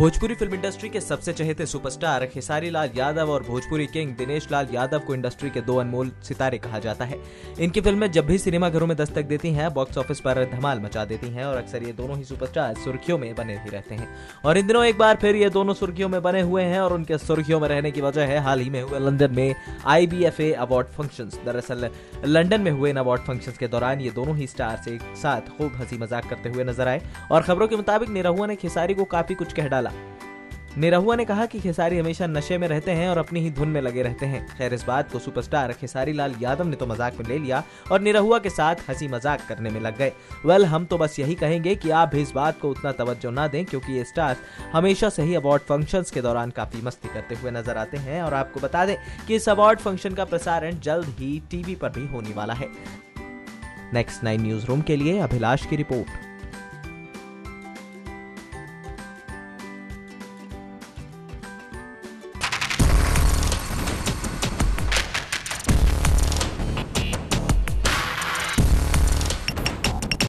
Bhojpuri film industry के सबसे चहेते सुपरस्टार खेसारी लाल यादव और भोजपुरी किंग दिनेश लाल यादव को इंडस्ट्री के दो अनमोल सितारे कहा जाता है। इनकी फ़िल्में जब भी सिनेमा घरों में दस्तक देती हैं, बॉक्स ऑफ़िस पर धमाल मचा देती हैं और अक्सर ये दोनों ही सुपरस्टार सुर्खियों में बने ही रहते हैं। और इन दिनों एक बार फिर ये दोनों सुर्खियों में बने हुए हैं और उनके सुर्खियों में रहने की वजह है, हाल ही में हुए लंदन में आईबीएफए अवार्ड फ़ंक्शन दरअसल, लंदन में हुए इन अवार्ड फ़ंक्शन के दौरान ये दोनों ही स्टार्स एक साथ खूब हँसी मज़ाक करते हुए नज़र आए। और खबरों के मुताबिक निरहुआ ने खेसारी को काफ़ी कुछ कह डाला। निरहुआ ने कहा कि खेसारी हमेशा नशे में रहते हैं और अपनी ही धुन में लगे रहते हैं। खैर, इस बात को सुपरस्टार खेसारी लाल यादव ने तो मज़ाक में ले लिया और निरहुआ के साथ हँसी मज़ाक करने में लग गए। वेल, हम तो बस यही कहेंगे कि आप भी इस बात को उतना तवज्जो ना दें क्योंकि ये स्टार हमेशा से ही अवार्ड फ़ंक्शन के दौरान काफ़ी मस्ती करते हुए नज़र आते हैं और आपको बता दें कि इस अवार्ड फ़ंक्शन का प्रसारण जल्द ही टीवी पर भी होने वाला है। नेक्स्ट नाइन न्यूज़ रूम के लिए अभिलाष की रिपोर्ट।